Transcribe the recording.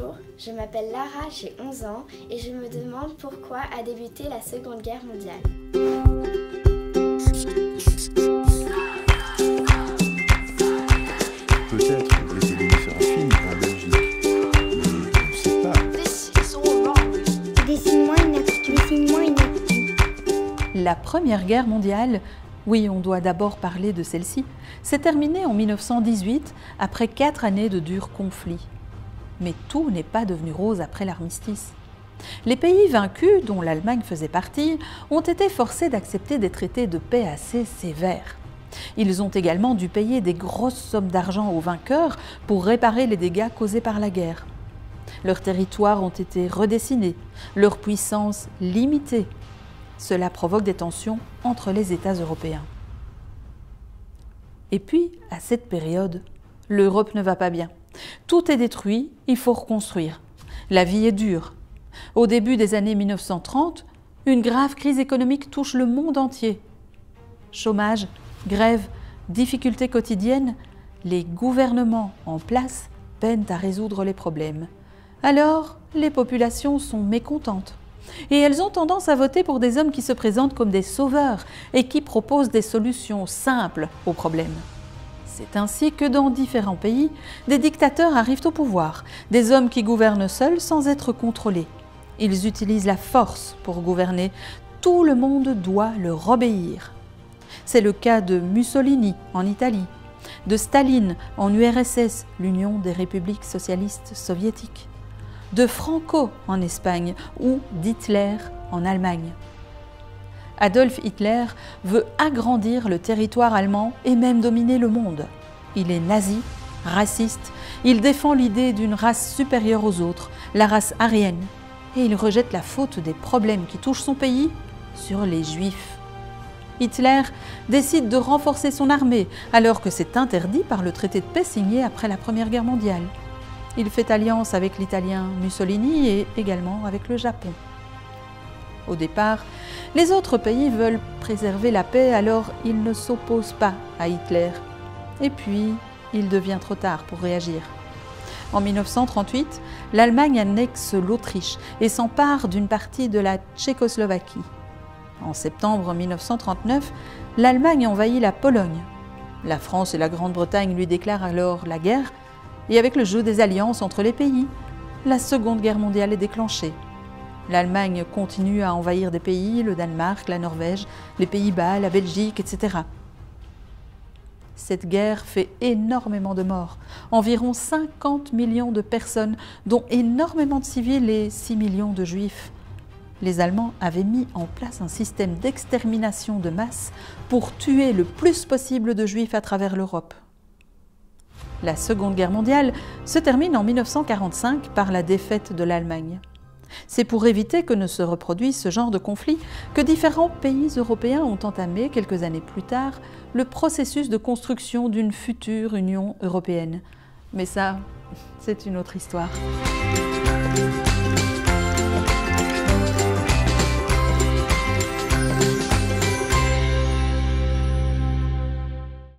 Bonjour, je m'appelle Lara, j'ai 11 ans et je me demande pourquoi a débuté la Seconde Guerre mondiale. Peut-être de faire un film en Belgique. Mais on ne sait pas. Dessine-moi une actu. Dessine-moi une actu. La Première Guerre mondiale, oui, on doit d'abord parler de celle-ci, s'est terminée en 1918 après quatre années de durs conflits. Mais tout n'est pas devenu rose après l'armistice. Les pays vaincus, dont l'Allemagne faisait partie, ont été forcés d'accepter des traités de paix assez sévères. Ils ont également dû payer des grosses sommes d'argent aux vainqueurs pour réparer les dégâts causés par la guerre. Leurs territoires ont été redessinés, leur puissance limitée. Cela provoque des tensions entre les États européens. Et puis, à cette période, l'Europe ne va pas bien. Tout est détruit, il faut reconstruire. La vie est dure. Au début des années 1930, une grave crise économique touche le monde entier. Chômage, grève, difficultés quotidiennes, les gouvernements en place peinent à résoudre les problèmes. Alors, les populations sont mécontentes. Et elles ont tendance à voter pour des hommes qui se présentent comme des sauveurs et qui proposent des solutions simples aux problèmes. C'est ainsi que dans différents pays, des dictateurs arrivent au pouvoir, des hommes qui gouvernent seuls sans être contrôlés. Ils utilisent la force pour gouverner, tout le monde doit leur obéir. C'est le cas de Mussolini en Italie, de Staline en URSS, l'Union des républiques socialistes soviétiques, de Franco en Espagne ou d'Hitler en Allemagne. Adolf Hitler veut agrandir le territoire allemand et même dominer le monde. Il est nazi, raciste, il défend l'idée d'une race supérieure aux autres, la race aryenne, et il rejette la faute des problèmes qui touchent son pays sur les juifs. Hitler décide de renforcer son armée alors que c'est interdit par le traité de paix signé après la Première Guerre mondiale. Il fait alliance avec l'italien Mussolini et également avec le Japon. Au départ, les autres pays veulent préserver la paix, alors ils ne s'opposent pas à Hitler. Et puis, il devient trop tard pour réagir. En 1938, l'Allemagne annexe l'Autriche et s'empare d'une partie de la Tchécoslovaquie. En septembre 1939, l'Allemagne envahit la Pologne. La France et la Grande-Bretagne lui déclarent alors la guerre, et avec le jeu des alliances entre les pays, la Seconde Guerre mondiale est déclenchée. L'Allemagne continue à envahir des pays, le Danemark, la Norvège, les Pays-Bas, la Belgique, etc. Cette guerre fait énormément de morts, environ 50 millions de personnes, dont énormément de civils et 6 millions de juifs. Les Allemands avaient mis en place un système d'extermination de masse pour tuer le plus possible de juifs à travers l'Europe. La Seconde Guerre mondiale se termine en 1945 par la défaite de l'Allemagne. C'est pour éviter que ne se reproduise ce genre de conflit que différents pays européens ont entamé, quelques années plus tard, le processus de construction d'une future Union européenne. Mais ça, c'est une autre histoire.